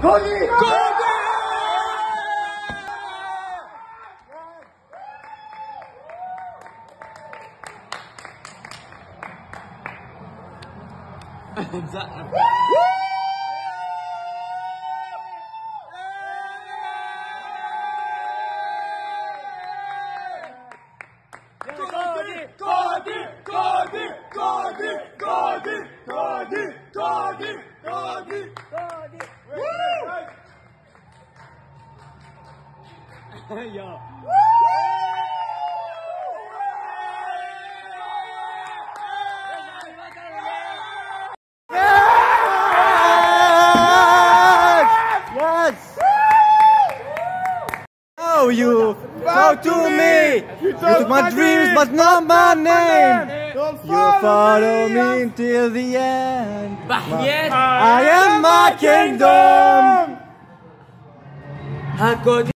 Cogli! Cogli! Zara. Cody, Cody, Cody, Cody, Cody, Cody, Yes! Oh, you talk to me. You took my dreams, but not my name. You follow me till the end. Bahiyet. I am my kingdom. Ako